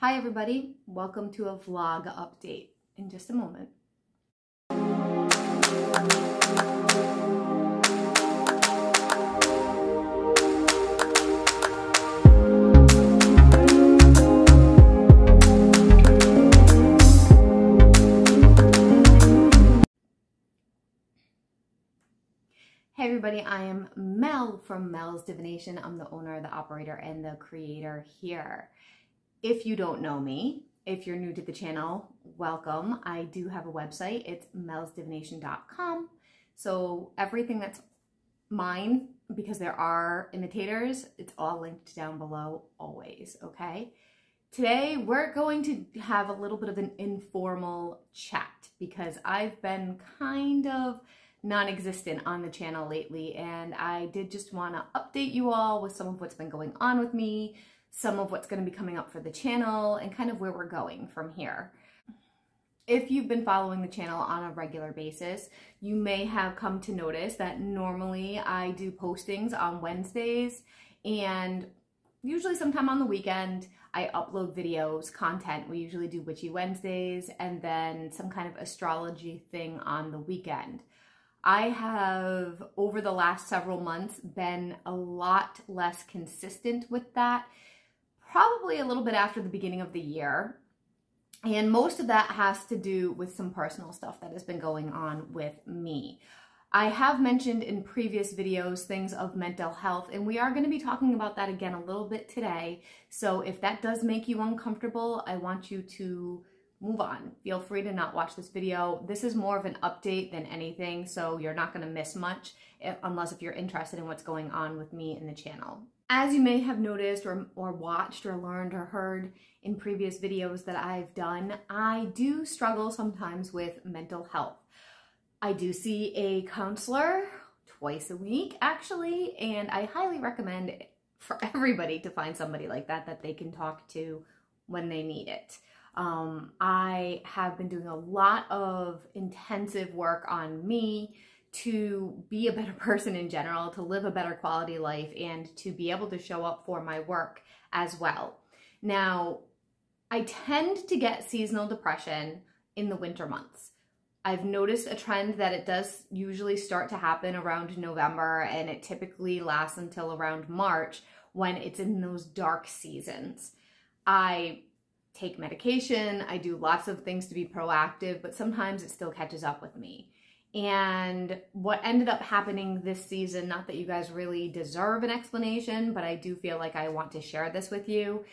Hi everybody, welcome to a vlog update in just a moment. Hey everybody, I am Mel from Mel's Divination. I'm the owner, the operator, and the creator here. If you don't know me, if you're new to the channel, welcome. I do have a website. It's melsdivination.com. So everything that's mine, because there are imitators, it's all linked down below always, okay? Today, we're going to have a little bit of an informal chat because I've been kind of non-existent on the channel lately and I did just want to update you all with some of what's been going on with me, some of what's going to be coming up for the channel, and kind of where we're going from here. If you've been following the channel on a regular basis, you may have come to notice that normally I do postings on Wednesdays and usually sometime on the weekend I upload videos, content. We usually do Witchy Wednesdays and then some kind of astrology thing on the weekend. I have, over the last several months, been a lot less consistent with that, probably a little bit after the beginning of the year. And most of that has to do with some personal stuff that has been going on with me. I have mentioned in previous videos things of mental health, and we are going to be talking about that again a little bit today. So if that does make you uncomfortable, I want you to move on. Feel free to not watch this video. This is more of an update than anything, so you're not gonna miss much eh, unless if you're interested in what's going on with me in the channel. As you may have noticed or, or watched or learned or heard in previous videos that I've done, I do struggle sometimes with mental health. I do see a counselor twice a week actually, and I highly recommend for everybody to find somebody like that that they can talk to when they need it. Um, I have been doing a lot of intensive work on me to be a better person in general, to live a better quality life, and to be able to show up for my work as well. Now, I tend to get seasonal depression in the winter months. I've noticed a trend that it does usually start to happen around November and it typically lasts until around March when it's in those dark seasons. I take medication, I do lots of things to be proactive, but sometimes it still catches up with me. And what ended up happening this season, not that you guys really deserve an explanation, but I do feel like I want to share this with you,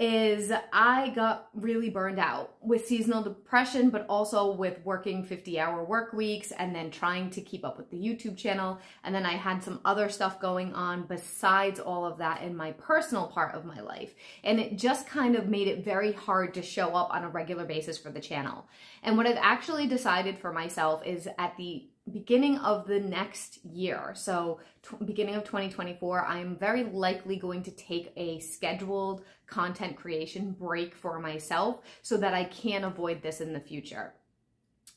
is I got really burned out with seasonal depression, but also with working 50 hour work weeks and then trying to keep up with the YouTube channel. And then I had some other stuff going on besides all of that in my personal part of my life. And it just kind of made it very hard to show up on a regular basis for the channel. And what I've actually decided for myself is at the beginning of the next year, so beginning of 2024, I'm very likely going to take a scheduled content creation break for myself so that I can avoid this in the future.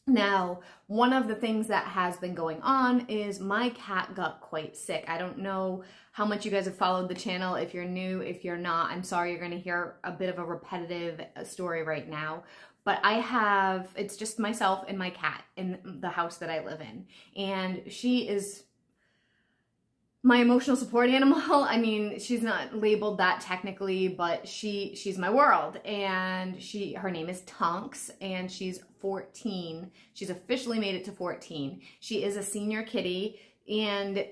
Now, one of the things that has been going on is my cat got quite sick. I don't know how much you guys have followed the channel. If you're new, if you're not, I'm sorry you're going to hear a bit of a repetitive uh, story right now. But I have, it's just myself and my cat in the house that I live in. And she is my emotional support animal. I mean, she's not labeled that technically, but she she's my world. And she her name is Tonks and she's 14. She's officially made it to 14. She is a senior kitty and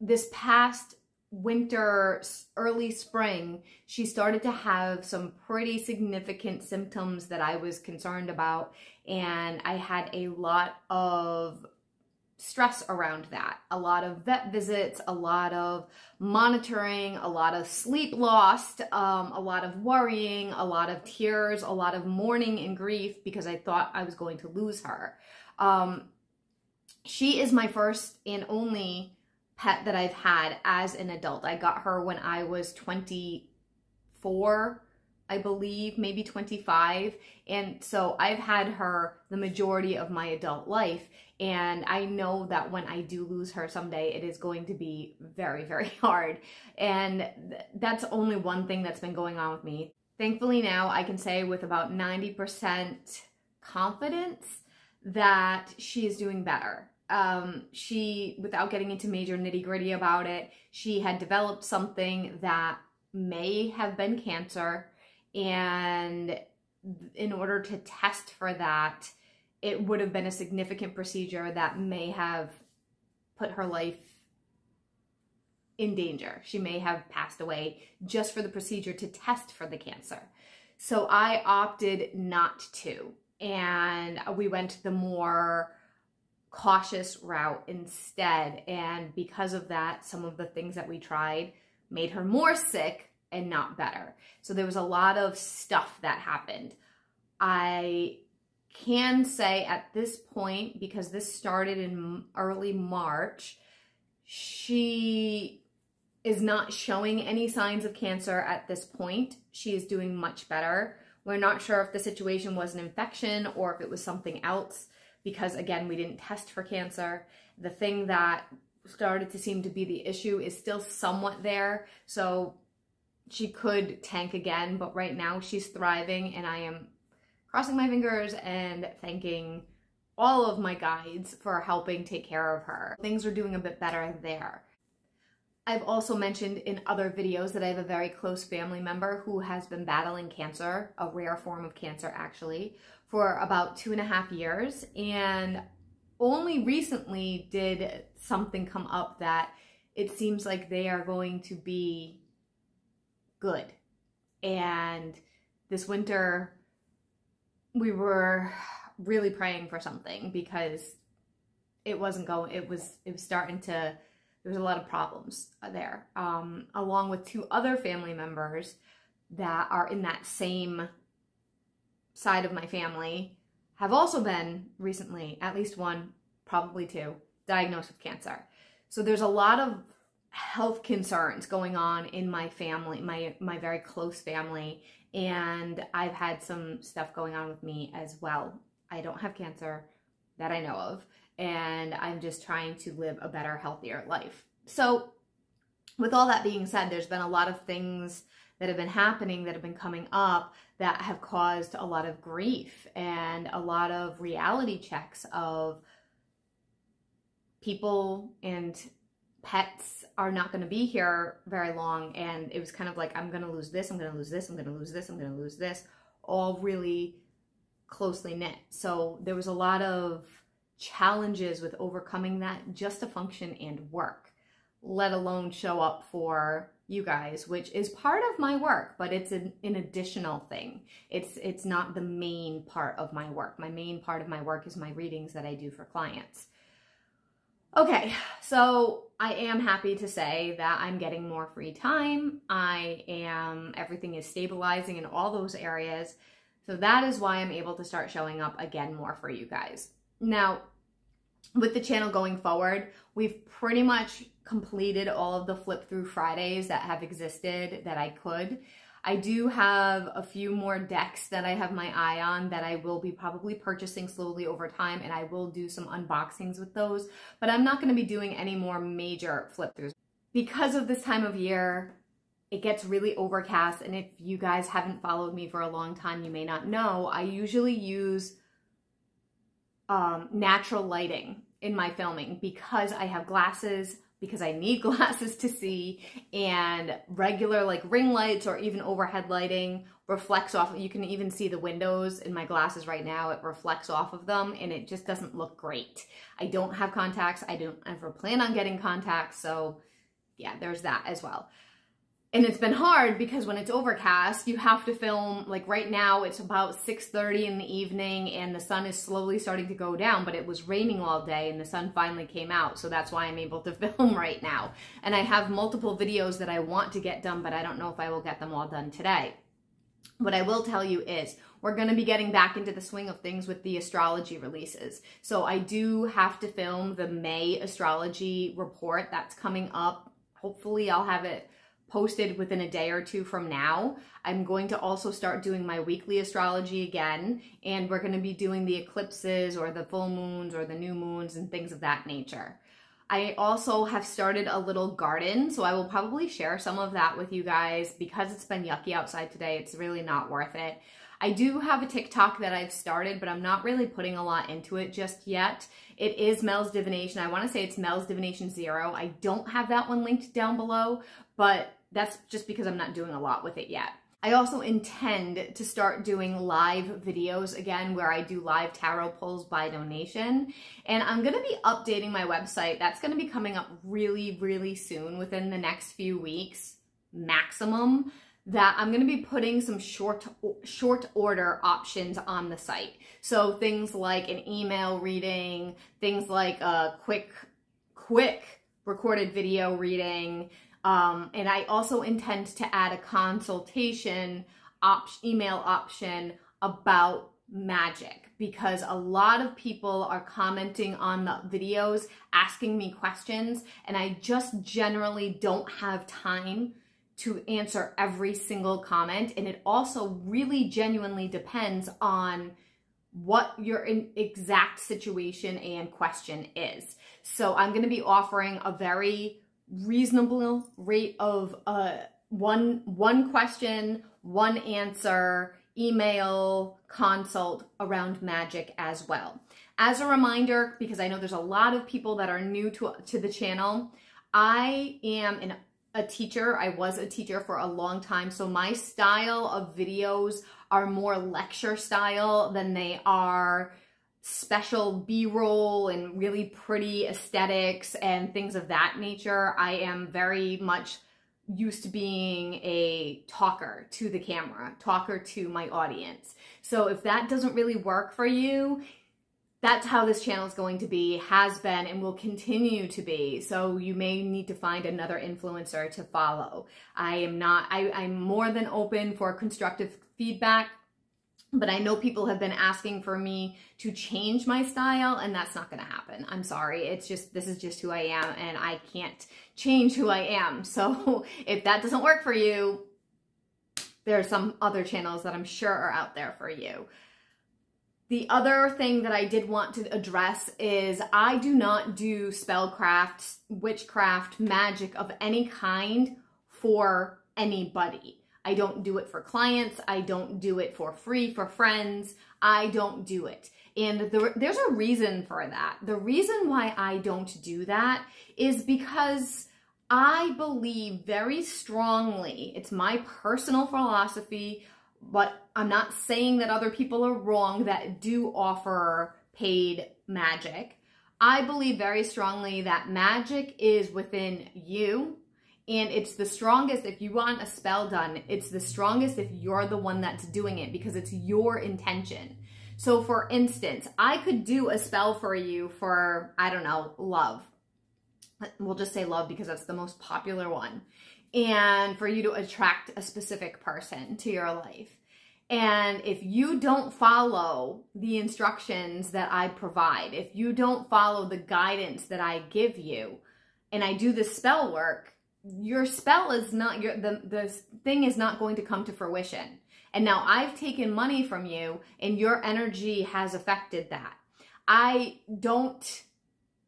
this past winter, early spring, she started to have some pretty significant symptoms that I was concerned about. And I had a lot of stress around that. A lot of vet visits, a lot of monitoring, a lot of sleep lost, um, a lot of worrying, a lot of tears, a lot of mourning and grief because I thought I was going to lose her. Um, she is my first and only pet that I've had as an adult. I got her when I was 24, I believe, maybe 25. And so I've had her the majority of my adult life. And I know that when I do lose her someday, it is going to be very, very hard. And that's only one thing that's been going on with me. thankfully now I can say with about 90% confidence that she is doing better. Um, she, without getting into major nitty gritty about it, she had developed something that may have been cancer. And in order to test for that, it would have been a significant procedure that may have put her life in danger. She may have passed away just for the procedure to test for the cancer. So I opted not to. And we went the more cautious route instead. And because of that, some of the things that we tried made her more sick and not better. So there was a lot of stuff that happened. I can say at this point, because this started in early March, she is not showing any signs of cancer at this point. She is doing much better. We're not sure if the situation was an infection or if it was something else because again, we didn't test for cancer. The thing that started to seem to be the issue is still somewhat there. So she could tank again, but right now she's thriving and I am crossing my fingers and thanking all of my guides for helping take care of her. Things are doing a bit better there. I've also mentioned in other videos that I have a very close family member who has been battling cancer, a rare form of cancer actually, for about two and a half years. And only recently did something come up that it seems like they are going to be good. And this winter, we were really praying for something because it wasn't going, it was, it was starting to there's a lot of problems there, um, along with two other family members that are in that same side of my family have also been recently, at least one, probably two, diagnosed with cancer. So there's a lot of health concerns going on in my family, my my very close family, and I've had some stuff going on with me as well. I don't have cancer that I know of, and I'm just trying to live a better, healthier life. So, with all that being said, there's been a lot of things that have been happening that have been coming up that have caused a lot of grief and a lot of reality checks of people and pets are not going to be here very long. And it was kind of like i'm going to lose this i'm going to lose this i'm going to lose this i'm going to lose this all really closely knit. So there was a lot of challenges with overcoming that just to function and work, let alone show up for you guys, which is part of my work, but it's an, an, additional thing. It's it's not the main part of my work. My main part of my work is my readings that I do for clients. Okay, so I am happy to say that I'm getting more free time. I am, everything is stabilizing in all those areas. So that is why I'm able to start showing up again more for you guys. Now, with the channel going forward, we've pretty much completed all of the flip through Fridays that have existed that I could. I do have a few more decks that I have my eye on that I will be probably purchasing slowly over time and I will do some unboxings with those, but I'm not gonna be doing any more major flip throughs. Because of this time of year, it gets really overcast and if you guys haven't followed me for a long time, you may not know, I usually use um, natural lighting in my filming because I have glasses, because I need glasses to see, and regular like ring lights or even overhead lighting reflects off. You can even see the windows in my glasses right now. It reflects off of them and it just doesn't look great. I don't have contacts. I don't ever plan on getting contacts. So yeah, there's that as well and it's been hard because when it's overcast you have to film like right now it's about 6:30 in the evening and the sun is slowly starting to go down but it was raining all day and the sun finally came out so that's why I'm able to film right now and I have multiple videos that I want to get done but I don't know if I will get them all done today what I will tell you is we're going to be getting back into the swing of things with the astrology releases. So I do have to film the May astrology report that's coming up. Hopefully I'll have it posted within a day or two from now. I'm going to also start doing my weekly astrology again, and we're going to be doing the eclipses or the full moons or the new moons and things of that nature. I also have started a little garden, so I will probably share some of that with you guys because it's been yucky outside today. It's really not worth it. I do have a TikTok that I've started, but I'm not really putting a lot into it just yet. It is Mel's Divination. I want to say it's Mel's Divination Zero. I don't have that one linked down below, but that's just because I'm not doing a lot with it yet. I also intend to start doing live videos again where I do live tarot pulls by donation. And I'm going to be updating my website. That's going to be coming up really, really soon within the next few weeks maximum that I'm going to be putting some short short order options on the site. So things like an email reading, things like a quick quick recorded video reading, um, and I also intend to add a consultation op email option about magic because a lot of people are commenting on the videos, asking me questions, and I just generally don't have time to answer every single comment. And it also really genuinely depends on what your exact situation and question is. So I'm going to be offering a very reasonable rate of uh, one one question, one answer, email, consult around magic as well. As a reminder, because I know there's a lot of people that are new to, to the channel, I am an, a teacher. I was a teacher for a long time. So my style of videos are more lecture style than they are special b-roll and really pretty aesthetics and things of that nature. I am very much used to being a talker to the camera, talker to my audience. So if that doesn't really work for you, that's how this channel is going to be, has been, and will continue to be. So you may need to find another influencer to follow. I am not, I, I'm more than open for constructive feedback but I know people have been asking for me to change my style and that's not going to happen. I'm sorry. It's just, this is just who I am and I can't change who I am. So if that doesn't work for you, there are some other channels that I'm sure are out there for you. The other thing that I did want to address is I do not do spellcraft, witchcraft, magic of any kind for anybody. I don't do it for clients. I don't do it for free for friends. I don't do it. And the, there's a reason for that. The reason why I don't do that is because I believe very strongly, it's my personal philosophy, but I'm not saying that other people are wrong that do offer paid magic. I believe very strongly that magic is within you and it's the strongest if you want a spell done, it's the strongest if you're the one that's doing it because it's your intention. So for instance, I could do a spell for you for, I don't know, love. We'll just say love because that's the most popular one. And for you to attract a specific person to your life. And if you don't follow the instructions that I provide, if you don't follow the guidance that I give you, and I do the spell work, your spell is not your the the thing is not going to come to fruition. And now I've taken money from you and your energy has affected that. I don't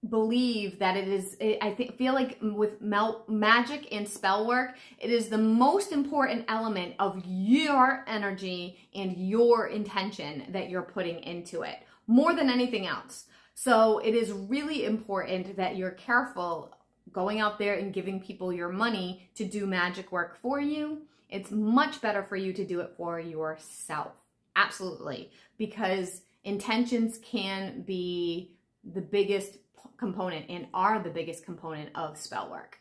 believe that it is I think feel like with magic and spell work it is the most important element of your energy and your intention that you're putting into it more than anything else so it is really important that you're careful going out there and giving people your money to do magic work for you, it's much better for you to do it for yourself. Absolutely. Because intentions can be the biggest component and are the biggest component of spell work.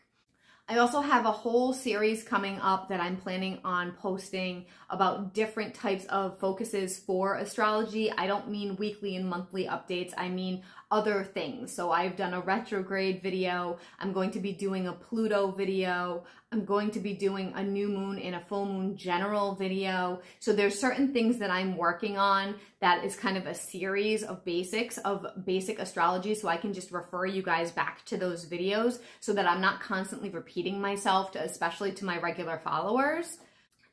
I also have a whole series coming up that I'm planning on posting about different types of focuses for astrology. I don't mean weekly and monthly updates. I mean other things. So I've done a retrograde video. I'm going to be doing a Pluto video. I'm going to be doing a new moon and a full moon general video. So there's certain things that I'm working on that is kind of a series of basics of basic astrology. So I can just refer you guys back to those videos so that I'm not constantly repeating myself, to, especially to my regular followers.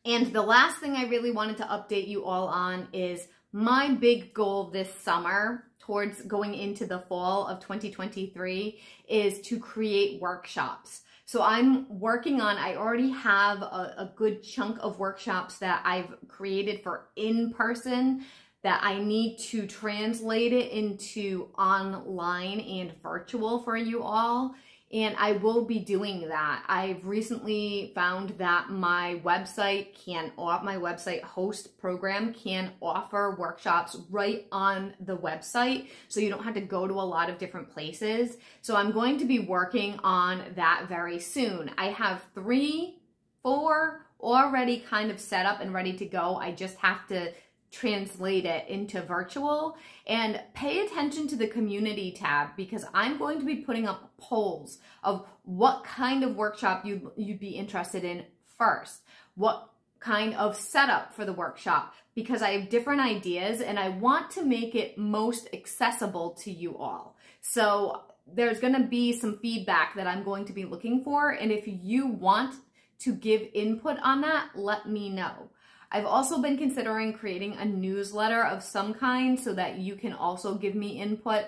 And the last thing I really wanted to update you all on is my big goal this summer towards going into the fall of 2023 is to create workshops. So I'm working on, I already have a, a good chunk of workshops that I've created for in-person that I need to translate it into online and virtual for you all and I will be doing that. I've recently found that my website can, my website host program can offer workshops right on the website, so you don't have to go to a lot of different places. So I'm going to be working on that very soon. I have three, four already kind of set up and ready to go. I just have to translate it into virtual and pay attention to the community tab because I'm going to be putting up polls of what kind of workshop you'd, you'd be interested in first, what kind of setup for the workshop because I have different ideas and I want to make it most accessible to you all. So there's going to be some feedback that I'm going to be looking for and if you want to give input on that, let me know. I've also been considering creating a newsletter of some kind so that you can also give me input,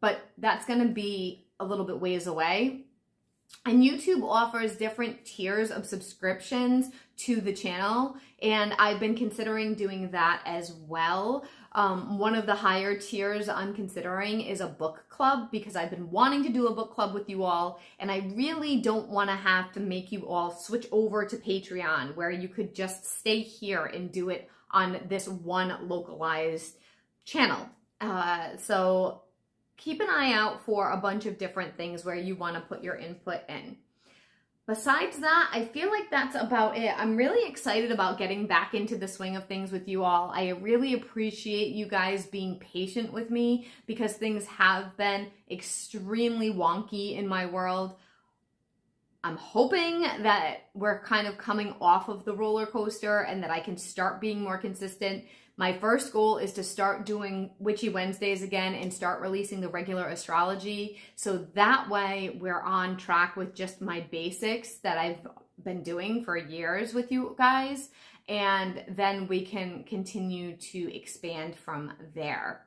but that's going to be a little bit ways away. And YouTube offers different tiers of subscriptions to the channel, and I've been considering doing that as well. Um, one of the higher tiers I'm considering is a book club because I've been wanting to do a book club with you all and I really don't want to have to make you all switch over to Patreon where you could just stay here and do it on this one localized channel. Uh, so keep an eye out for a bunch of different things where you want to put your input in. Besides that, I feel like that's about it. I'm really excited about getting back into the swing of things with you all. I really appreciate you guys being patient with me because things have been extremely wonky in my world. I'm hoping that we're kind of coming off of the roller coaster and that I can start being more consistent. My first goal is to start doing Witchy Wednesdays again and start releasing the regular astrology. So that way we're on track with just my basics that I've been doing for years with you guys. And then we can continue to expand from there.